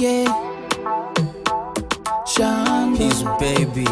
yeah. Sean, His baby,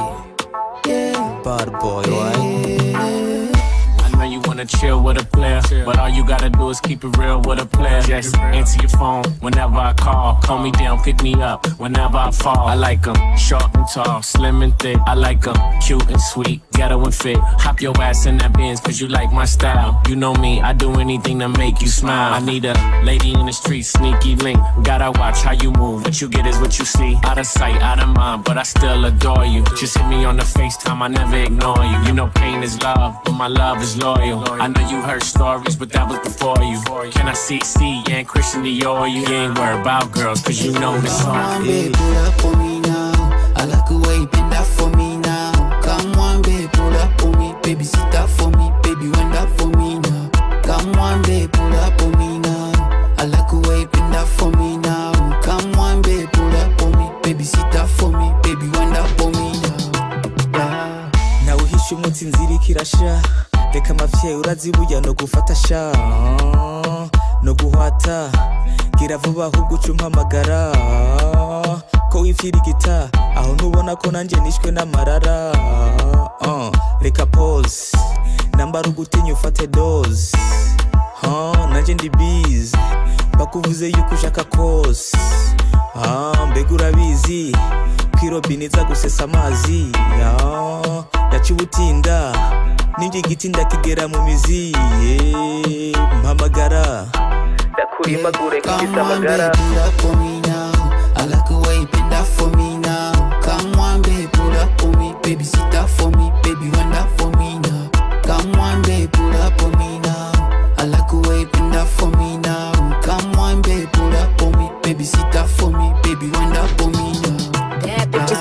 yeah. bad boy, right? I know you wanna chill with a player, but all you gotta do is keep it real with a player. Just answer your phone whenever I call. Call me down, pick me up whenever I fall. I like 'em short and tall, slim and thick. I like 'em cute and sweet, ghetto and fit. Hop your ass in that Benz, cause you like my style. You know me, I do anything to make you smile. I need a lady in the street, sneaky link. Gotta watch how you move, what you get is what you see. Out of sight, out of mind, but I still adore you. Just hit me on the FaceTime, I never ignore you. You know pain is love, but my love is loyal. I know you heard stories, but that was before you. Can I see C and Christian Dior? You ain't worried about girls, cause you know the Come on, babe, pull up for me now. I like the way you bend that for me now. Come on, babe, pull up for me. Baby, sit up for me. Baby, wind up for me now. Come on, babe, pull up for me now. I like the way you bend that for me now. Come on, babe, pull up for me. Baby, sit up for me. Baby, wind up for me now. Yeah. nawe uhishe umutsi inzira ikirasha reka amavyeyi urazibuya no gufata sha. No guhwata gira vuba ahubwo uca umpamagara. Ko wifyirigita aho ntubona ko nanjye nishwe n'amarara. Uh, reka pose nambara ugutinya ufate dose. Uh, nanjye ndi bizi bakuvuze yuko ushaka kose. Ah, mbega urabizi kwirobini iza gusesa amazi. Ah, nacibutinda ninjye igiti ndakigera mu mizi mpamagara. Ndakurima gure kugisa amagara.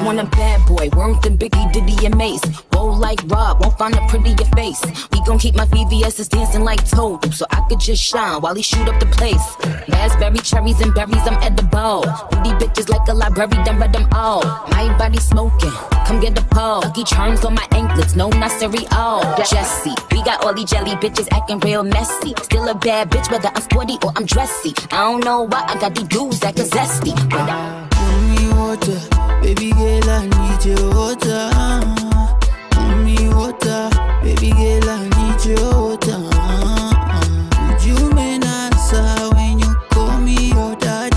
Want a bad boy. Worm than Biggie, Diddy, and Mase. Roll like Rob, won't find a prettier face. We gon' keep my VVS's dancing like Toad, so I could just shine while he shoot up the place. Raspberry, cherries, and berries, I'm edible. Booty bitches like a library, done read them all. My body smoking, come get a pole. Lucky charms on my anklets, no, not cereal. Jesse, we got all these jelly bitches acting real messy. Still a bad bitch, whether I'm sporty or I'm dressy. I don't know why I got these dudes acting zesty, but I water, baby girl, I need your water. Pour me water, baby girl, I need your water. Would you mean answer when you call me your daddy?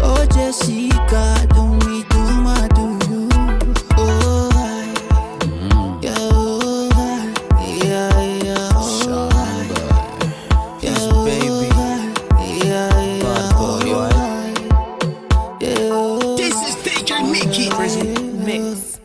Oh Jessica, mix